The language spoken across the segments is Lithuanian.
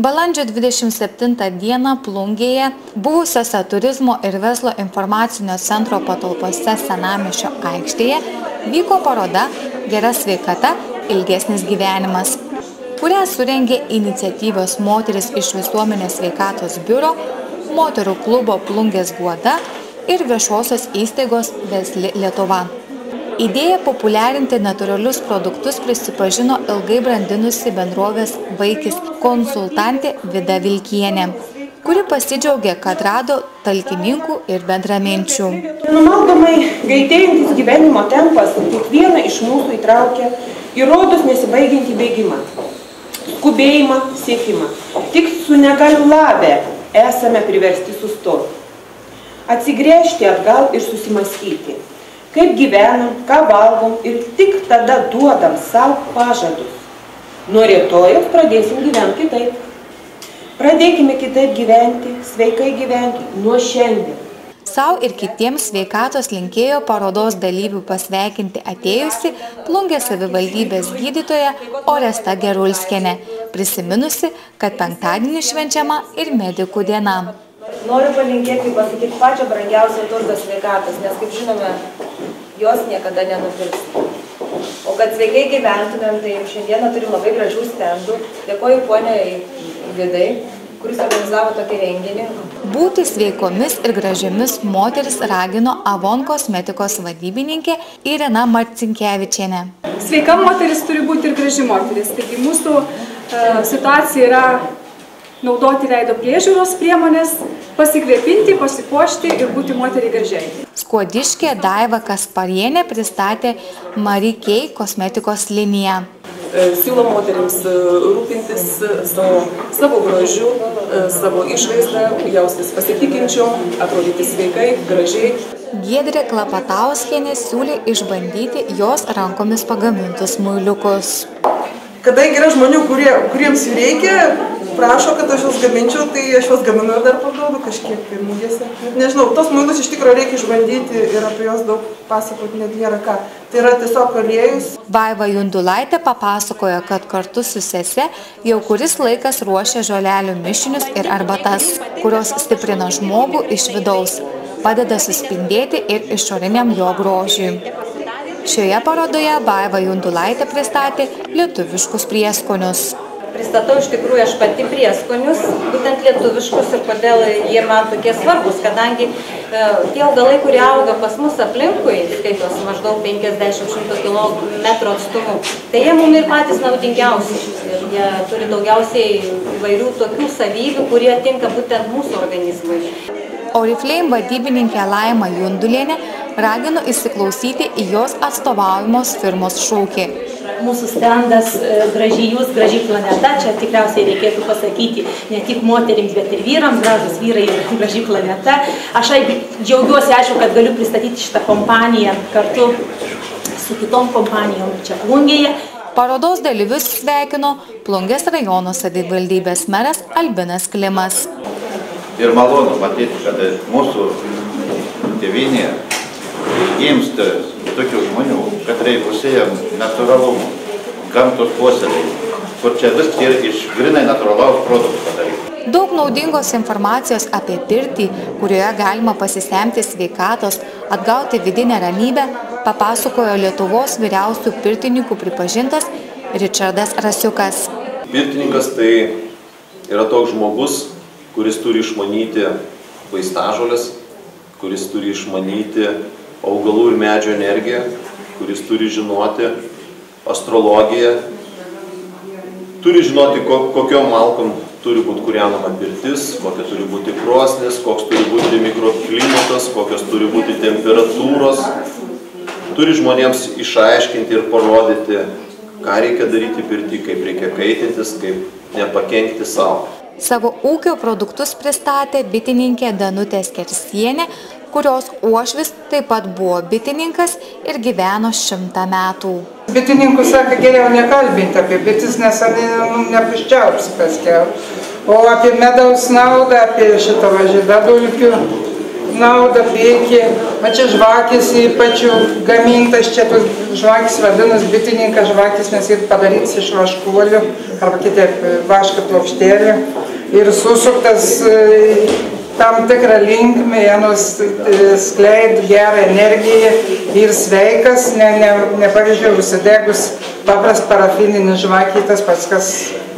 Balandžio 27 dieną Plungėje buvusiose turizmo ir verslo informacinio centro patalpose Senamišio aikštėje vyko paroda Gera sveikata – ilgesnis gyvenimas, kurią surengė iniciatyvos moteris iš visuomenės sveikatos biuro, moterų klubo Plungės guoda ir viešosios įstaigos Vesli Lietuva. Idėja populiarinti natūralius produktus prisipažino ilgai brandinusi bendrovės vaikis konsultantė Vida Vilkienė, kuri pasidžiaugė, kad rado talkininkų ir bendraminčių. Numaldomai greitėjantis gyvenimo tempas kiekvieną iš mūsų įtraukia į rodus nesibaigiantį bėgimą, skubėjimą, siekimą. Tik su negalavę esame priversti sustoti, atsigręžti atgal ir susimastyti kaip gyvenam, ką valgom ir tik tada duodam savo pažadus. Nuo rytojos pradėsim gyventi kitaip. Pradėkime kitaip gyventi, sveikai gyventi, nuo šiandien. Sau ir kitiems sveikatos linkėjo parodos dalyvių pasveikinti atėjusi plungės savivaldybės gydytoja Oresta Gerulskienė, prisiminusi, kad penktadienį švenčiama ir medikų diena. Noriu palinkėti, pasakyti pačią brangiausią turtą sveikatos, nes kaip žinome, jos niekada nenupirks. O kad sveikai gyventumėm, tai šiandieną turim labai gražių stendų. Dėkoju poniai Vidai, kuris organizavo tokį renginį. Būti sveikomis ir gražiamis moteris ragino Avon kosmetikos vadybininkė Irena Marcinkievičienė. Sveika moteris turi būti ir graži moteris. Taigi mūsų uh, situacija yra naudoti veido priežiūros priemonės, pasikvėpinti, pasipuošti ir būti moteriai gražiai. Skuodiškė Daiva Kasparienė pristatė Marikei kosmetikos liniją. E, siūlo moteriams e, rūpintis e, savo, savo grožiu, savo išvaizdą, jaustis pasitikinčiom, atrodyti sveikai, gražiai. Giedrė Klapatauskienė siūlė išbandyti jos rankomis pagamintus muiliukus. Kadangi yra žmonių, kurie, kuriems jų reikia, prašo, kad aš juos gaminčiau, tai aš juos gaminu ir dar parduodu kažkiek ir mūgėse. Nežinau, tos muilus iš tikrųjų reikia išbandyti ir apie juos daug pasakoti net nėra ką. Tai yra tiesiog aliejus. Vaiva Jundulaitė papasakojo, kad kartu su sese jau kuris laikas ruošia žolelių mišinius ir arbatas, kurios stiprina žmogų iš vidaus, padeda suspindėti ir išoriniam jo grožiui. Šioje parodoje Vaiva Jundulaitė pristatė lietuviškus prieskonius pristatau iš tikrųjų aš pati prieskonius, būtent lietuviškus ir kodėl jie man tokie svarbus, kadangi e, tie augalai, kurie auga pas mus aplinkui, skaitos maždaug 50-100 km atstumu, tai jie mums ir patys naudingiausi. Ir jie turi daugiausiai įvairių tokių savybių, kurie tinka būtent mūsų organizmui. Oriflame vadybininkė Laima Jundulienė ragino įsiklausyti į jos atstovaujamos firmos šūkį mūsų stendas e, graži jūs, graži planeta, čia tikriausiai reikėtų pasakyti ne tik moterims, bet ir vyrams, gražus vyrai ir graži planeta. Aš džiaugiuosi, aišku, kad galiu pristatyti šitą kompaniją kartu su kitom kompanijom čia Plungėje. Parodos dalyvius sveikino Plungės rajono savivaldybės meras Albinas Klimas. Ir malonu matyti, kad mūsų tėvinė gimsta tokių žmonių, kad reipusėjam natūralumu, gamtos puoselėjimui, kur čia viskas yra iš grinai natūralaus produktų padaryti. Daug naudingos informacijos apie pirtį, kurioje galima pasisemti sveikatos, atgauti vidinę ramybę, papasakojo Lietuvos vyriausių pirtininkų pripažintas Richardas Rasiukas. Pirtininkas tai yra toks žmogus, kuris turi išmanyti vaistažolės, kuris turi išmanyti augalų ir medžio energiją, kuris turi žinoti astrologiją, turi žinoti, kokiom malkom turi būti kūrenama pirtis, kokia turi būti krosnis, koks turi būti mikroklimatas, kokios turi būti temperatūros. Turi žmonėms išaiškinti ir parodyti, ką reikia daryti pirti, kaip reikia kaitintis, kaip nepakenkti savo. Savo ūkio produktus pristatė bitininkė Danutė Skersienė, kurios uošvis taip pat buvo bitininkas ir gyveno šimtą metų. Bitininkų sako, geriau nekalbinti apie bitis, nes nu, nepuščiaups paskiau. O apie medaus naudą, apie šitą važydą dulkių, naudą prieki. Va čia žvakis ypač gamintas, čia tos žvakis vadinas bitininkas žvakis, nes jis padarytas iš vaškuolių arba kitaip vaško plokštėlių ir susuktas e, tam tikrą linkmę, janos skleid gerą energiją ir sveikas, ne, ne, ne pavyzdžiui, užsidegus paprast parafininį žvakį, tas pats, kas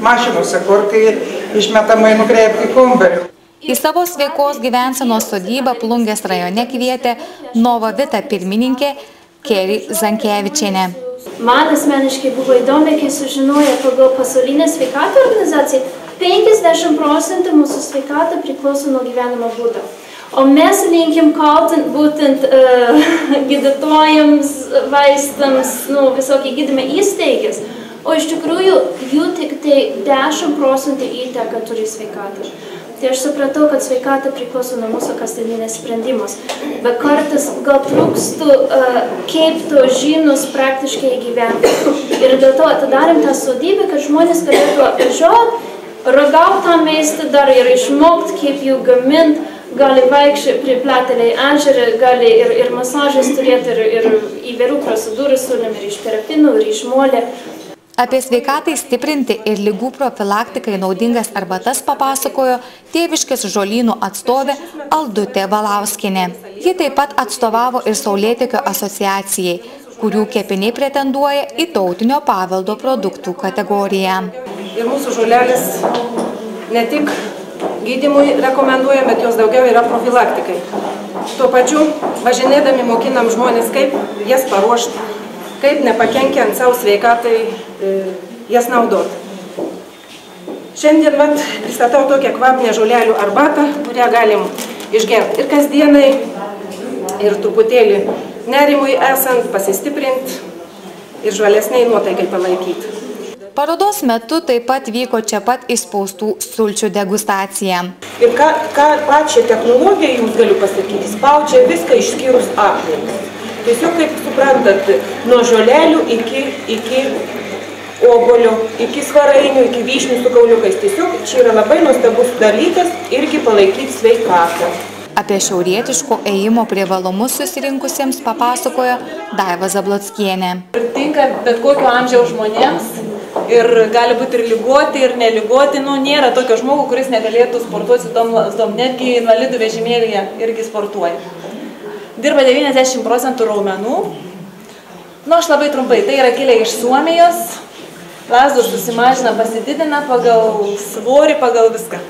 mašinose, kur kai išmetamai nukreipti kumbarių. Į savo sveikos gyvensenos sodybą Plungės rajone kvietė Nova Vita pirmininkė Keri Zankievičienė. Man asmeniškai buvo įdomi, kai sužinojo pagal pasaulinę sveikato organizaciją, 50 procentų mūsų sveikato priklauso nuo gyvenimo būdo. O mes linkim kaltint būtent uh, gydytojams, vaistams, nu, visokie gydymo įstaigas. O iš tikrųjų jų tik tai 10 procentų įteka turi sveikatą. Tai aš supratau, kad sveikata priklauso nuo mūsų kasdieninės sprendimus. Bet kartais gal trūkstų, uh, kaip to žinius praktiškai gyventi. Ir dėl to atidarėm tą sodybę, kad žmonės galėtų atvažiuoti, ragauti tą maistą dar ir išmokti, kaip jų gaminti gali vaikščioti prie platelį ežerą, gali ir, ir masažas turėti, ir, ir įvairių procedūrų siūlėm, ir iš parafinų, ir iš molė. Apie sveikatai stiprinti ir lygų profilaktikai naudingas arbatas papasakojo tėviškės žolynų atstovė Aldutė Valauskinė. Ji taip pat atstovavo ir Saulėtekio asociacijai, kurių kepiniai pretenduoja į tautinio paveldo produktų kategoriją. Ir mūsų žolelės ne tik gydimui rekomenduojam, bet jos daugiau yra profilaktikai. Tuo pačiu važinėdami mokinam žmonės, kaip jas paruošti, kaip nepakenkiant savo sveikatai e, jas naudoti. Šiandien vat, pristatau tokią kvapnę žolelių arbatą, kurią galim išgerti ir kasdienai, ir truputėlį nerimui esant, pasistiprinti ir žvalesniai nuotaikai palaikyti. Parodos metu taip pat vyko čia pat įspaustų sulčių degustacija. Ir ką, ką pačią technologiją jums galiu pasakyti, spaudžia viską išskyrus aplinką. Tiesiog, kaip suprantat, nuo žolelių iki, iki obolio, iki svarainių, iki vyšnių su kauliukais. Tiesiog čia yra labai nuostabus dalykas irgi palaikyti sveikatą. Apie šiaurietiško ėjimo privalumus susirinkusiems papasakojo Daiva Zablotskienė. Tinka bet kokio amžiaus žmonėms, ir gali būti ir lygoti, ir neligoti, nu, nėra tokio žmogų, kuris negalėtų sportuoti su tom lasdom, netgi invalidų vežimėlėje irgi sportuoja. Dirba 90 procentų raumenų. Nu, aš labai trumpai, tai yra kilę iš Suomijos, lasdos susimažina, pasididina pagal svorį, pagal viską.